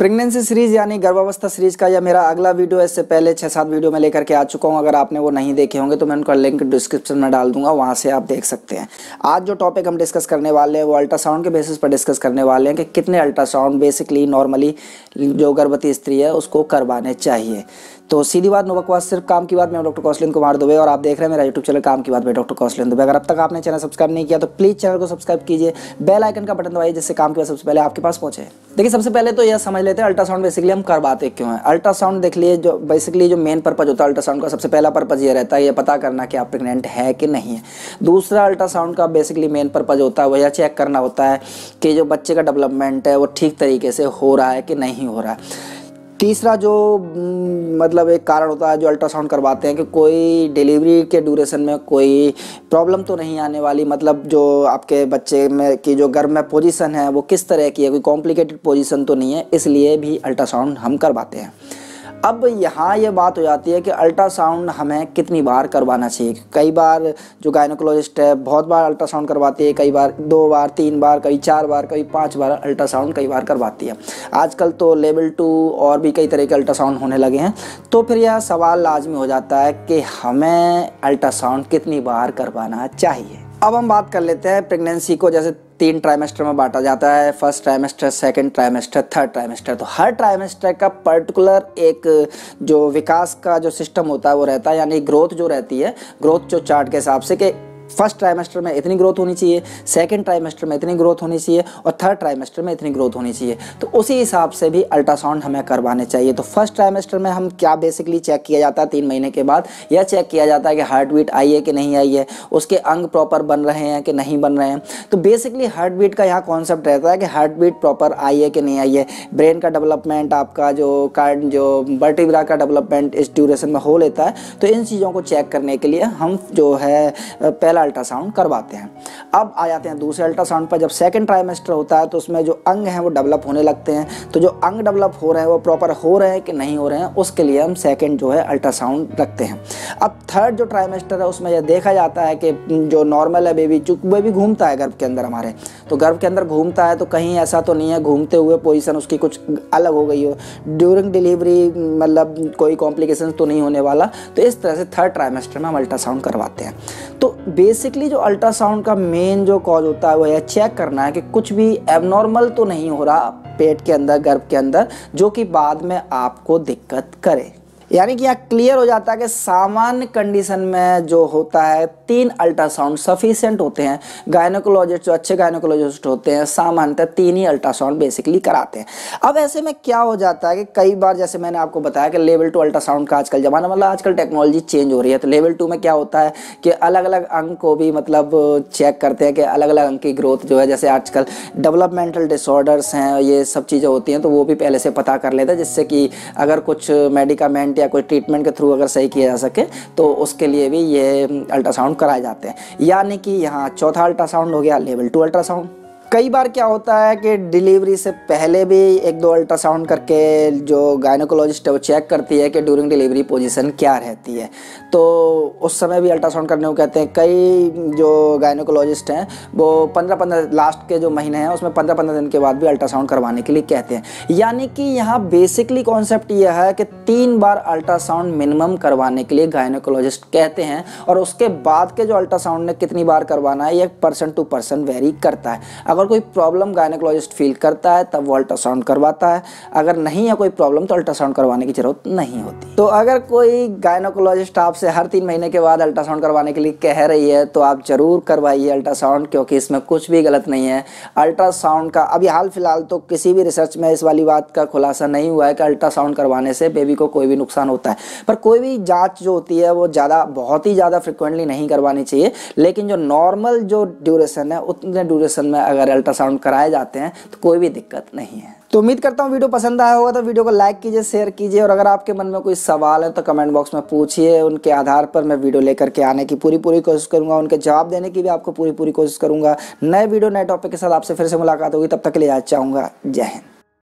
Pregnancy series यानी गर्भावस्था series का या मेरा अगला वीडियो इससे पहले छः सात वीडियो में लेकर के आ चुका हूँ। अगर आपने वो नहीं देखे होंगे तो मैं उनका लिंक डिस्क्रिप्शन में डाल दूँगा, वहाँ से आप देख सकते हैं। आज जो टॉपिक हम डिस्कस करने वाले हैं, वो अल्ट्रासाउंड के बेसिस पर डिस्कस करने वाले हैं कि कितने अल्ट्रासाउंड बेसिकली नॉर्मली जो गर्भवती स्त्री है, उसको करवाने चाहिए। तो सीधी बात नो सिर्फ़ काम की बात मैं डॉक्टर कौशलिन कुमार दुबे और आप देख रहे हैं मेरा यूट्यूब चैनल काम की बात मैं डॉक्टर कौशलिन दुबे। अगर अब तक आपने चैनल सब्सक्राइब नहीं किया तो प्लीज़ चैनल को सब्सक्राइब कीजिए। बेल आइकन का बटन दबाइए जिससे काम की बात सबसे पहले आपके पास पहुँचे। देखिए, सबसे पहले तो यह समझ लेते हैं, अल्ट्रासाउंड बेसिकली हम करवाते क्यों हैं? अल्ट्रासाउंड देख लिए, जो बेसिकली जो मेन पर्पज होता है अल्ट्रासाउंड का, सबसे पहला पर्पज ये रहता है, ये पता करना कि आप प्रेग्नेंट है कि नहीं है। दूसरा अल्ट्रासाउंड का बेसिकली मेन पर्पज होता है वह चेक करना होता है कि जो बच्चे का डेवलपमेंट है, वो ठीक तरीके से हो रहा है कि नहीं हो रहा है। तीसरा जो मतलब एक कारण होता है जो अल्ट्रासाउंड करवाते हैं कि कोई डिलीवरी के ड्यूरेशन में कोई प्रॉब्लम तो नहीं आने वाली। मतलब जो आपके बच्चे में की जो गर्भ में पोजीशन है, वो किस तरह की है, कोई कॉम्प्लिकेटेड पोजीशन तो नहीं है, इसलिए भी अल्ट्रासाउंड हम करवाते हैं। अब यहाँ ये बात हो जाती है कि अल्ट्रासाउंड हमें कितनी बार करवाना चाहिए? कई बार जो गायनोकोलॉजिस्ट है, बहुत बार अल्ट्रासाउंड करवाती है, कई बार, दो बार, तीन बार, कभी चार बार, कभी पाँच बार अल्ट्रासाउंड कई बार करवाती है। आजकल तो लेवल टू और भी कई तरह के अल्ट्रासाउंड होने लगे हैं। तो फिर यह सवाल लाजमी हो जाता है कि हमें अल्ट्रासाउंड कितनी बार करवाना चाहिए? अब हम बात कर लेते हैं प्रेगनेंसी को, जैसे तीन ट्राइमेस्टर में बांटा जाता है first trimester second trimester third trimester तो हर ट्राइमेस्टर का पर्टिकुलर एक जो विकास का जो सिस्टम होता है, वो रहता है, यानी ग्रोथ जो रहती है ग्रोथ जो चार्ट के हिसाब से कि फ़र्स्ट ट्राइमेस्टर में इतनी ग्रोथ होनी चाहिए, सेकंड ट्राइमेस्टर में इतनी ग्रोथ होनी चाहिए और थर्ड ट्राइमेस्टर में इतनी ग्रोथ होनी चाहिए। तो उसी हिसाब से भी अल्ट्रासाउंड हमें करवाने चाहिए। तो फ़र्स्ट ट्राइमेस्टर में हम क्या बेसिकली चेक किया जाता है तीन महीने के बाद? यह चेक किया जाता है कि हार्ट बीट आई है कि नहीं आई है, उसके अंग प्रॉपर बन रहे हैं कि नहीं बन रहे हैं। तो बेसिकली हार्ट बीट का यहाँ कॉन्सेप्ट रहता है कि हार्ट बीट प्रॉपर आई है कि नहीं आई है। ब्रेन का डेवलपमेंट आपका जो कार्ड जो बर्टिब्रा का डेवलपमेंट इस ड्यूरेशन में हो लेता है। तो इन चीज़ों को चेक करने के लिए हम जो है पहला पहला अल्ट्रासाउंड करवाते हैं। अब आ जाते हैं दूसरे अल्ट्रासाउंड पर। जब सेकंड ट्राइमेस्टर होता है तो उसमें जो अंग हैं, वो डेवलप होने लगते हैं। तो जो अंग डेवलप हो रहे हैं, वो प्रॉपर हो रहे हैं कि नहीं हो रहे हैं, उसके लिए हम सेकंड जो है अल्ट्रासाउंड रखते हैं। अब थर्ड जो ट्राइमेस्टर है, उसमें यह देखा जाता है कि जो नॉर्मल है बेबी चूँकि बेबी घूमता है गर्भ के अंदर हमारे। तो गर्भ के अंदर घूमता है तो कहीं ऐसा तो नहीं है, घूमते हुए पोजिशन उसकी कुछ अलग हो गई हो। ड्यूरिंग डिलीवरी मतलब कोई कॉम्प्लिकेशन तो नहीं होने वाला। तो इस तरह से थर्ड ट्राइमेस्टर में हम अल्ट्रासाउंड करवाते हैं। तो बेसिकली जो अल्ट्रासाउंड का मेन जो कॉज होता है, वो है चेक करना है कि कुछ भी एबनॉर्मल तो नहीं हो रहा पेट के अंदर, गर्भ के अंदर, जो कि बाद में आपको दिक्कत करे। यानी कि यहाँ क्लियर हो जाता है कि सामान्य कंडीशन में जो होता है, तीन अल्ट्रासाउंड सफिशियंट होते हैं। गायनोकोलॉजिस्ट जो अच्छे गायनोकोलॉजिस्ट होते हैं, सामान्यतः तीन ही अल्ट्रासाउंड बेसिकली कराते हैं। अब ऐसे में क्या हो जाता है कि कई बार जैसे मैंने आपको बताया कि लेवल टू अल्ट्रासाउंड का आजकल जमाना मतलब आजकल टेक्नोलॉजी चेंज हो रही है तो लेवल टू में क्या होता है कि अलग अलग अंग को भी मतलब चेक करते हैं कि अलग अलग अंग की ग्रोथ जो है, जैसे आजकल डेवलपमेंटल डिसऑर्डर्स हैं, ये सब चीज़ें होती हैं तो वो भी पहले से पता कर लेते हैं, जिससे कि अगर कुछ मेडिकामेंट या कोई ट्रीटमेंट के थ्रू अगर सही किया जा सके तो उसके लिए भी ये, अल्ट्रासाउंड कराए जाते हैं। यानी कि यहाँ चौथा अल्ट्रासाउंड हो गया, लेवल टू अल्ट्रासाउंड। कई बार क्या होता है कि डिलीवरी से पहले भी एक दो अल्ट्रासाउंड करके जो गायनोकोलॉजिस्ट है वो चेक करती है कि ड्यूरिंग डिलीवरी पोजीशन क्या रहती है। तो उस समय भी अल्ट्रासाउंड करने को कहते हैं। कई जो गायनोकोलॉजिस्ट हैं, वो पंद्रह पंद्रह लास्ट के जो महीने हैं, उसमें पंद्रह पंद्रह दिन के बाद भी अल्ट्रासाउंड करवाने के लिए कहते हैं। यानी कि यहाँ बेसिकली कॉन्सेप्ट यह है कि तीन बार अल्ट्रासाउंड मिनिमम करवाने के लिए गायनोकोलॉजिस्ट कहते हैं और उसके बाद के जो अल्ट्रासाउंड ने कितनी बार करवाना है, ये पर्सन टू पर्सन वेरी करता है। अगर कोई प्रॉब्लम गायनोकोलॉजिस्ट फील करता है, तब वो अल्ट्रासाउंड करवाता है। अगर नहीं है कोई प्रॉब्लम तो अल्ट्रासाउंड करवाने की ज़रूरत नहीं होती। तो अगर कोई गायनोकोलॉजिस्ट आपसे हर तीन महीने के बाद अल्ट्रासाउंड करवाने के लिए कह रही है तो आप ज़रूर करवाइए अल्ट्रासाउंड क्योंकि इसमें कुछ भी गलत नहीं है। अल्ट्रासाउंड का, अभी हाल फ़िलहाल तो किसी भी रिसर्च में इस वाली बात का खुलासा नहीं हुआ है कि अल्ट्रासाउंड करवाने से बेबी को कोई भी नुकसान होता है। पर कोई भी जाँच जो होती है, वो ज़्यादा, बहुत ही ज़्यादा फ्रिक्वेंटली नहीं करवानी चाहिए। लेकिन जो नॉर्मल जो ड्यूरेशन है, उतने ड्यूरेशन में अगर अगर अल्ट्रासाउंड कराए जाते हैं तो कोई भी दिक्कत नहीं है। तो उम्मीद करता हूँ वीडियो पसंद आया होगा तो वीडियो को लाइक कीजिए, शेयर कीजिए, और अगर आपके मन में कोई सवाल है तो कमेंट बॉक्स में पूछिए। उनके आधार पर मैं वीडियो लेकर के आने की पूरी पूरी कोशिश करूँगा उनके जवाब देने की भी आपको पूरी पूरी कोशिश करूँगा। नए वीडियो, नए टॉपिक के साथ आपसे फिर से मुलाकात होगी, तब तक के लिए चाहूँगा, जय हिंद।